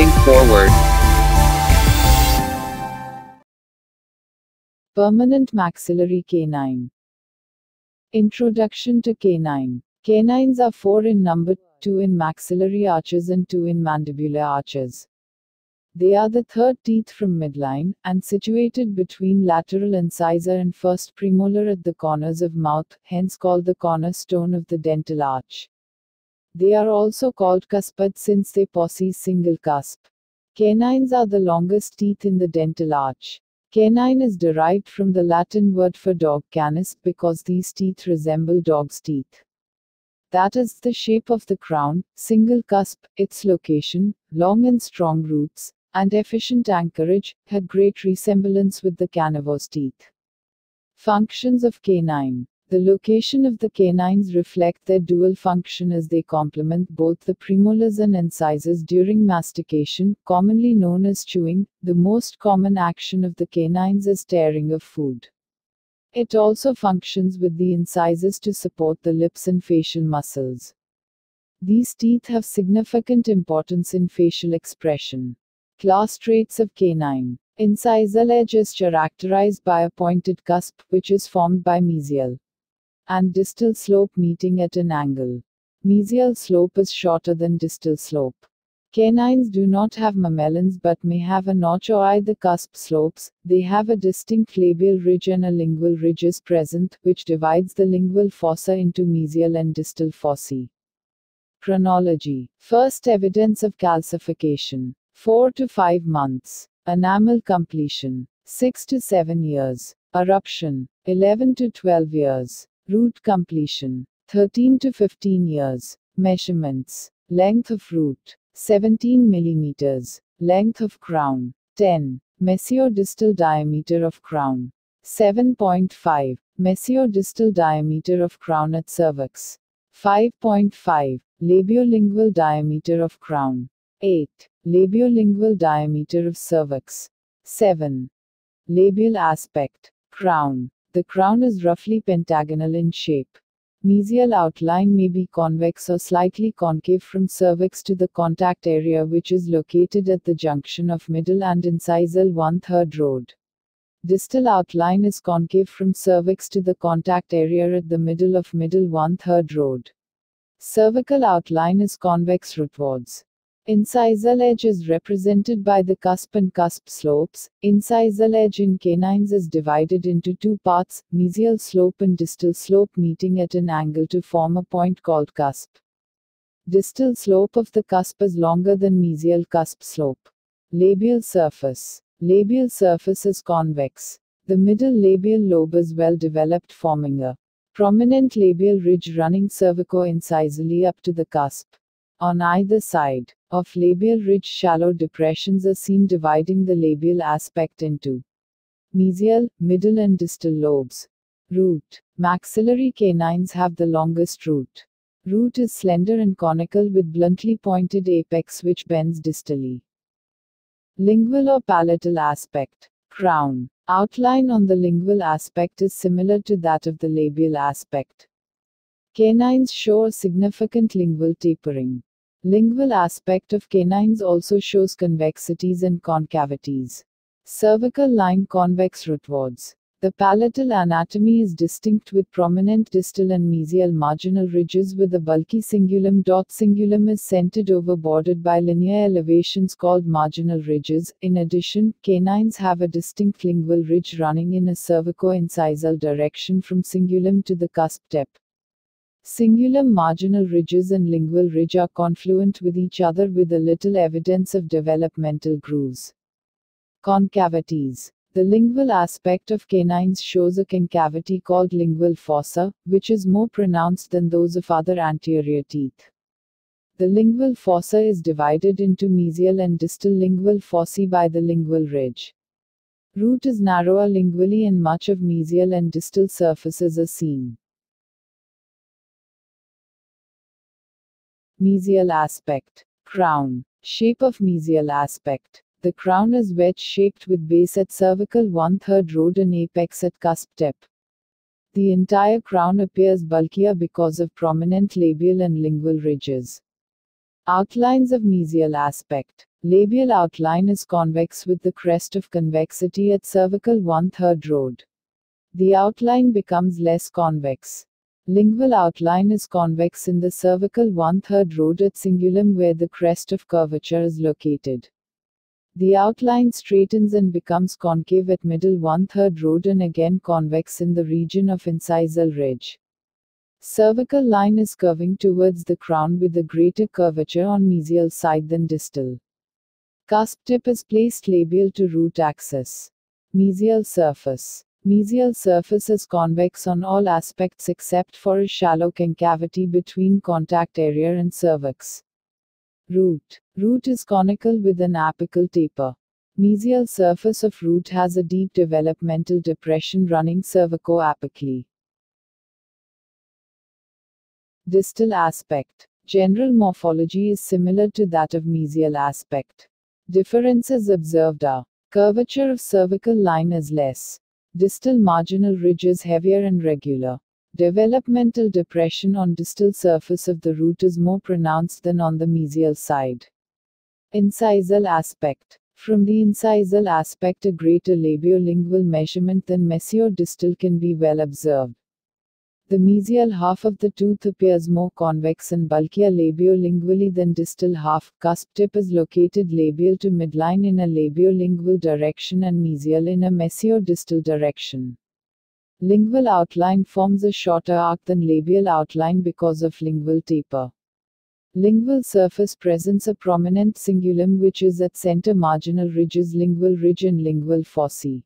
Think forward. Permanent maxillary canine. Introduction to canine. Canines are four in number, two in maxillary arches and two in mandibular arches. They are the third teeth from midline, and situated between lateral incisor and first premolar at the corners of mouth, hence called the cornerstone of the dental arch. They are also called cuspid since they possess single cusp. Canines are the longest teeth in the dental arch. Canine is derived from the Latin word for dog canis because these teeth resemble dog's teeth. That is the shape of the crown, single cusp, its location, long and strong roots, and efficient anchorage, had great resemblance with the carnivore's teeth. Functions of canine. The location of the canines reflect their dual function as they complement both the premolars and incisors during mastication, commonly known as chewing. The most common action of the canines is tearing of food. It also functions with the incisors to support the lips and facial muscles. These teeth have significant importance in facial expression. Class traits of canine. Incisal edge is characterized by a pointed cusp, which is formed by mesial and distal slope meeting at an angle. Mesial slope is shorter than distal slope. Canines do not have mamelons but may have a notch or eye the cusp slopes. They have a distinct labial ridge and a lingual ridge is present, which divides the lingual fossa into mesial and distal fossae. Chronology. First evidence of calcification. 4 to 5 months. Enamel completion. 6 to 7 years. Eruption. 11 to 12 years. Root completion 13 to 15 years. Measurements Length of root 17 millimeters. Length of crown 10. Mesiodistal diameter of crown 7.5. Mesiodistal diameter of crown at cervix 5.5. Labiolingual diameter of crown 8. Labiolingual diameter of cervix 7. Labial aspect crown the crown is roughly pentagonal in shape. Mesial outline may be convex or slightly concave from cervix to the contact area which is located at the junction of middle and incisal one-third road. Distal outline is concave from cervix to the contact area at the middle of middle one-third road. Cervical outline is convex rootwards. Incisal edge is represented by the cusp and cusp slopes. Incisal edge in canines is divided into two parts, mesial slope and distal slope meeting at an angle to form a point called cusp. Distal slope of the cusp is longer than mesial cusp slope. Labial surface. Labial surface is convex. The middle labial lobe is well developed forming a prominent labial ridge running cervico-incisally up to the cusp. On either side of labial ridge shallow depressions are seen dividing the labial aspect into mesial, middle and distal lobes. Root. Maxillary canines have the longest root. Root is slender and conical with bluntly pointed apex which bends distally. Lingual or palatal aspect. Crown. Outline on the lingual aspect is similar to that of the labial aspect. Canines show a significant lingual tapering. Lingual aspect of canines also shows convexities and concavities. Cervical line convex rootwards. The palatal anatomy is distinct with prominent distal and mesial marginal ridges with a bulky cingulum. Cingulum is centered over bordered by linear elevations called marginal ridges. In addition, canines have a distinct lingual ridge running in a cervico-incisal direction from cingulum to the cusp tip. Cingulum marginal ridges and lingual ridge are confluent with each other with a little evidence of developmental grooves. Concavities. The lingual aspect of canines shows a concavity called lingual fossa, which is more pronounced than those of other anterior teeth. The lingual fossa is divided into mesial and distal lingual fossae by the lingual ridge. Root is narrower lingually and much of mesial and distal surfaces are seen. Mesial aspect. Crown. Shape of mesial aspect. The crown is wedge shaped with base at cervical one third road and apex at cusp tip. The entire crown appears bulkier because of prominent labial and lingual ridges. Outlines of mesial aspect. Labial outline is convex with the crest of convexity at cervical one third rod. The outline becomes less convex. Lingual outline is convex in the cervical one third rod at cingulum where the crest of curvature is located. The outline straightens and becomes concave at middle one third rod and again convex in the region of incisal ridge. Cervical line is curving towards the crown with a greater curvature on mesial side than distal. Cusp tip is placed labial to root axis. Mesial surface. Mesial surface is convex on all aspects except for a shallow concavity between contact area and cervix. Root. Root is conical with an apical taper. Mesial surface of root has a deep developmental depression running cervico-apically. Distal aspect. General morphology is similar to that of mesial aspect. Differences observed are curvature of cervical line is less. Distal marginal ridge is heavier and regular. Developmental depression on distal surface of the root is more pronounced than on the mesial side. Incisal aspect. From the incisal aspect a greater labiolingual measurement than mesiodistal can be well observed. The mesial half of the tooth appears more convex and bulkier labiolingually than distal half. Cusp tip is located labial to midline in a labiolingual direction and mesial in a mesiodistal direction. Lingual outline forms a shorter arc than labial outline because of lingual taper. Lingual surface presents a prominent cingulum which is at center marginal ridges lingual ridge and lingual fossae.